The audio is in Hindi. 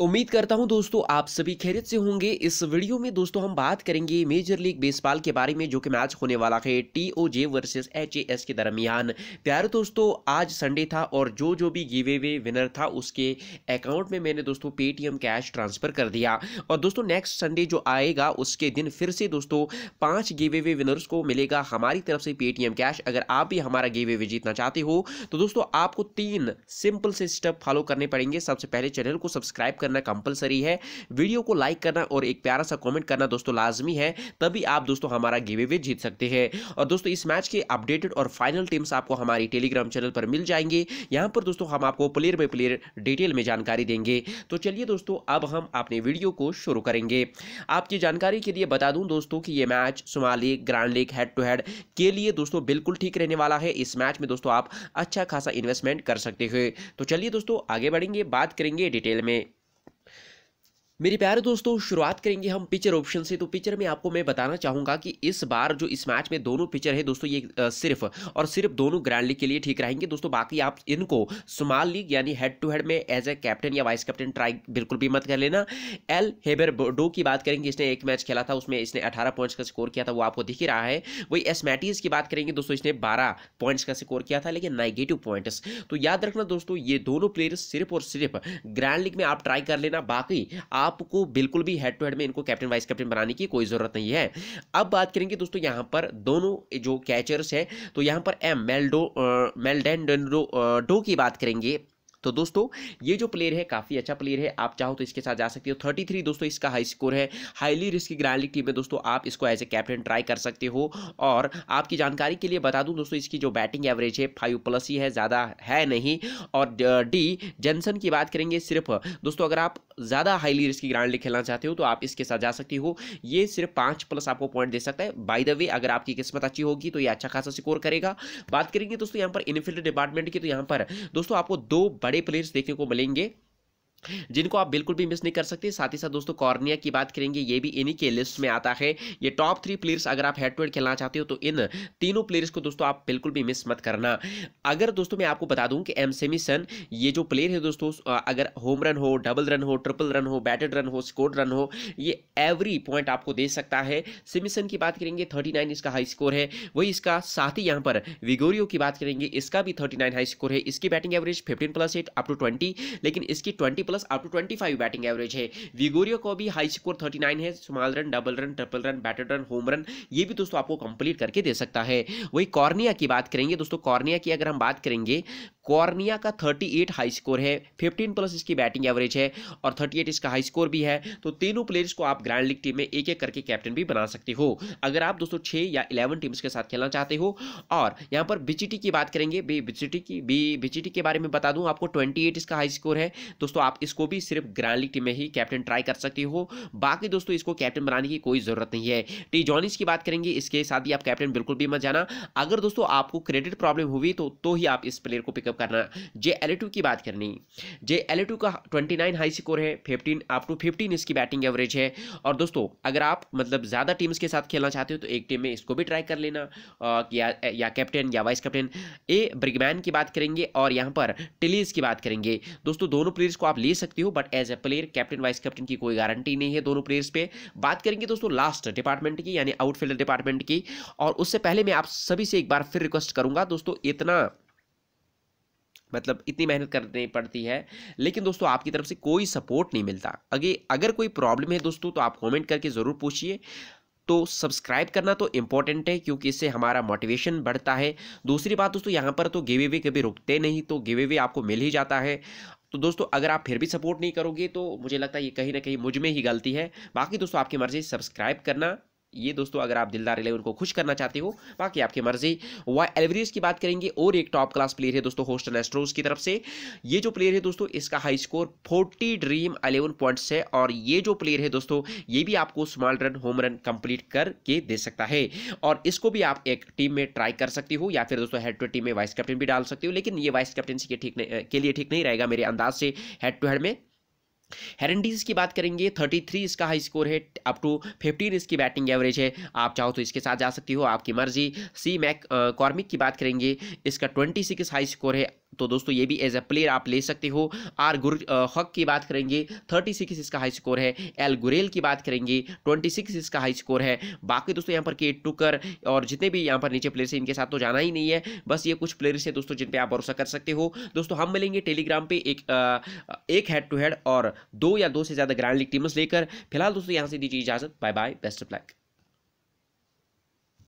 उम्मीद करता हूँ दोस्तों आप सभी खैरियत से होंगे। इस वीडियो में दोस्तों हम बात करेंगे मेजर लीग बेसबॉल के बारे में, जो कि मैच होने वाला है T O J versus H S के दरमियान। प्यारे दोस्तों, आज संडे था और जो जो भी गिवे वे विनर था, उसके अकाउंट में मैंने दोस्तों पेटीएम कैश ट्रांसफ़र कर दिया। और दोस्तों नेक्स्ट संडे जो आएगा, उसके दिन फिर से दोस्तों पाँच गिवे वे विनर्स को मिलेगा हमारी तरफ़ से पेटीएम कैश अगर आप भी हमारा गिवे वे जीतना चाहते हो तो दोस्तों, आपको तीन सिंपल से स्टेप फॉलो करने पड़ेंगे। सबसे पहले चैनल को सब्सक्राइब करना कंपलसरी है। वीडियो को लाइक करना और एक प्यारा सा कमेंट करना दोस्तों लाजमी है, तभी आप दोस्तों हमारा गिवे वे जीत सकते हैं। और दोस्तों इस मैच के अपडेटेड और फाइनल टीम्स आपको हमारी टेलीग्राम चैनल पर मिल जाएँगे। यहाँ पर दोस्तों हम आपको प्लेयर बाई प्लेयर डिटेल में जानकारी देंगे। तो चलिए दोस्तों अब हम अपने वीडियो को शुरू करेंगे। आपकी जानकारी के लिए बता दूँ दोस्तों कि ये match Somali grand league head to head के लिए दोस्तों बिल्कुल ठीक रहने वाला है। इस मैच में दोस्तों आप अच्छा खासा इन्वेस्टमेंट कर सकते हो। तो चलिए दोस्तों आगे बढ़ेंगे, बात करेंगे डिटेल में। मेरे प्यारे दोस्तों, शुरुआत करेंगे हम पिचर ऑप्शन से। तो पिचर में आपको मैं बताना चाहूँगा कि इस बार जो इस मैच में दोनों पिचर है दोस्तों, ये सिर्फ़ और सिर्फ़ दोनों ग्रैंड लीग के लिए ठीक रहेंगे। दोस्तों, बाकी आप इनको स्मॉल लीग यानी हेड टू हेड में एज ए कैप्टन या वाइस कैप्टन ट्राई बिल्कुल भी मत कर लेना। एल हेबर डो की बात करेंगे, इसने एक मैच खेला था, उसमें इसने अठारह पॉइंट्स का स्कोर किया था, वो आपको दिख ही रहा है। वही एस मैटीज की बात करेंगे, दोस्तों, इसने बारह पॉइंट्स का स्कोर किया था, लेकिन नेगेटिव पॉइंट्स तो याद रखना दोस्तों, ये दोनों प्लेयर्स सिर्फ़ और सिर्फ़ ग्रैंड लीग में आप ट्राई कर लेना, बाकी आपको बिल्कुल भी हेड टू हेड में इनको कैप्टन वाइस कैप्टन बनाने की कोई ज़रूरत नहीं है। अब बात करेंगे दोस्तों यहाँ पर दोनों जो कैचर्स हैं तो यहाँ पर एम मेलडो मेलडेन डो की बात करेंगे। तो दोस्तों, ये जो प्लेयर है, काफ़ी अच्छा प्लेयर है। आप चाहो तो इसके साथ जा सकते हो। थर्टी थ्री दोस्तों, इसका हाई स्कोर है। हाईली रिस्क ग्रैंड टीम में दोस्तों। आप इसको एज ए कैप्टन ट्राई कर सकते हो। और आपकी जानकारी के लिए बता दूँ दोस्तों, इसकी जो बैटिंग एवरेज है फाइव प्लस ही है, ज़्यादा है नहीं। और डी जेंसन की बात करेंगे सिर्फ़। दोस्तों, अगर आप ज़्यादा हाईली रिस्क ग्रांड लीग खेलना चाहते हो तो आप इसके साथ जा सकती हो। ये सिर्फ़ पाँच प्लस आपको पॉइंट दे सकता है। बाय द वे अगर आपकी किस्मत अच्छी होगी तो ये अच्छा खासा स्कोर करेगा। बात करेंगे दोस्तों, यहाँ पर इनफील्ड डिपार्टमेंट की। तो यहाँ पर दोस्तों, आपको दो बड़े प्लेयर्स देखने को मिलेंगे। जिनको आप बिल्कुल भी मिस नहीं कर सकते। साथ ही साथ दोस्तों, कॉर्निया की बात करेंगे, ये भी इन्हीं के लिस्ट में आता है। ये टॉप थ्री प्लेयर्स अगर आप हेड टू हेड खेलना चाहते हो तो इन तीनों प्लेयर्स को दोस्तों आप बिल्कुल भी मिस मत करना। अगर दोस्तों, मैं आपको बता दूँ कि एम सेमिसन ये जो प्लेयर है दोस्तों अगर होम रन हो डबल रन हो ट्रिपल रन हो बैटेड रन हो स्कोर रन हो, ये एवरी पॉइंट आपको दे सकता है। सेमिसन की बात करेंगे थर्टी नाइन इसका हाई स्कोर है। वही इसका, साथ ही यहाँ पर विगोरियो की बात करेंगे, इसका भी थर्टी नाइन हाई स्कोर है। इसकी batting average fifteen plus eight up to twenty लेकिन इसकी twenty plus up to 25 batting average है। विगोरियो को भी हाई स्कोर 39 है। Small run double run triple run batted run home run ये भी दोस्तों आपको कंप्लीट करके दे सकता है। वही कॉर्निया की बात करेंगे दोस्तों। कॉर्निया की अगर हम बात करेंगे कॉर्निया का 38 हाई स्कोर है। 15 प्लस इसकी बैटिंग एवरेज है और 38 इसका हाई स्कोर भी है। तो तीनों प्लेयर्स को आप ग्रैंड लीग टीम में एक एक करके कैप्टन भी बना सकते हो। अगर आप दोस्तों छः या इलेवन टीम्स के साथ खेलना चाहते हो और यहाँ पर बिचिटी की बात करेंगे। बी बिचिटी की बी बिचिटी के बारे में बता दूँ, आपको ट्वेंटी इसका हाई स्कोर है। दोस्तों आप इसको भी सिर्फ़ ग्रैंड लीग टीम में ही कैप्टन ट्राई कर सकते हो। बाकी दोस्तों, इसको कैप्टन बनाने की कोई ज़रूरत नहीं है। टी जॉनिस की बात करेंगे, इसके साथ ही आप कैप्टन बिल्कुल भी मत जाना। अगर दोस्तों, आपको क्रेडिट प्रॉब्लम हुई तो तो ही आप इस प्लेयर को पिकअप करना। जे एल की बात करनी। जे एल का ट्वेंटी हाई स्कोर है, फिफ्टीन, अप टू फिफ्टीन इसकी बैटिंग एवरेज है। और दोस्तों, अगर आप मतलब ज़्यादा टीम्स के साथ खेलना चाहते हो तो एक टीम में इसको भी ट्राई कर लेना। या कैप्टन या वाइस कैप्टन। ए, ब्रिगमैन की बात करेंगे और यहाँ पर टिलीज की बात करेंगे। दोस्तों, दोनों प्लेयर्स को आप ले सकते हो but as a player captain vice captain की कोई गारंटी नहीं है दोनों प्लेयर्स पे। बात करेंगे दोस्तों लास्ट डिपार्टमेंट की, यानी आउटफील्डर डिपार्टमेंट की। और उससे पहले मैं आप सभी से एक बार फिर रिक्वेस्ट करूँगा दोस्तों, इतना मतलब इतनी मेहनत करनी पड़ती है, लेकिन दोस्तों आपकी तरफ़ से कोई सपोर्ट नहीं मिलता। अगे, अगर कोई प्रॉब्लम है दोस्तों तो आप कमेंट करके ज़रूर पूछिए। तो सब्सक्राइब करना तो इंपॉर्टेंट है, क्योंकि इससे हमारा मोटिवेशन बढ़ता है। दूसरी बात दोस्तों, यहाँ पर तो गिवे वे कभी रुकते नहीं तो गिवे वे आपको मिल ही जाता है। तो दोस्तों, अगर आप फिर भी सपोर्ट नहीं करोगे तो मुझे लगता है ये कहीं ना कहीं मुझमें ही गलती है। बाकी दोस्तों, आपकी मर्ज़ी सब्सक्राइब करना। ये दोस्तों, अगर आप दिलदार इलेवन को खुश करना चाहते हो, बाकी आपकी मर्ज़ी। वाई एलवरीज की बात करेंगे, और एक टॉप क्लास प्लेयर है दोस्तों होस्टन एस्ट्रोज की तरफ़ से। ये जो प्लेयर है दोस्तों, इसका high score forty dream eleven points है, और ये जो प्लेयर है दोस्तों, ये भी आपको small run home run complete करके दे सकता है। और इसको भी आप एक टीम में ट्राई कर सकती हो, या फिर दोस्तों हेड टू टीम में वाइस कैप्टन भी डाल सकती हो, लेकिन ये वाइस कैप्टनसी के ठीक के लिए ठीक नहीं रहेगा मेरे अंदाज से हेड टू हेड में। हेरेंडीज की बात करेंगे थर्टी थ्री इसका हाई स्कोर है अप टू फिफ्टीन इसकी बैटिंग एवरेज है। आप चाहो तो इसके साथ जा सकती हो, आपकी मर्ज़ी। सी मैक कॉर्मिक की बात करेंगे, इसका ट्वेंटी सिक्स हाई स्कोर है तो दोस्तों ये भी एज ए प्लेयर आप ले सकते हो। आर गुर हक की बात करेंगे थर्टी सिक्स इसका हाई स्कोर है। एल गुरेल की बात करेंगे ट्वेंटी सिक्स इसका हाई स्कोर है। बाकी दोस्तों यहाँ पर के टुकर और जितने भी यहाँ पर नीचे प्लेयर्स हैं इनके साथ तो जाना ही नहीं है। बस ये कुछ प्लेयर्स है दोस्तों जिन पर आप भरोसा कर सकते हो। दोस्तों हम मिलेंगे टेलीग्राम पर एक आ, एक हेड टू हेड और दो या दो से ज़्यादा ग्रैंड लीग टीम्स लेकर। फ़िलहाल दोस्तों यहाँ से दीजिए इजाज़त। Bye bye best of luck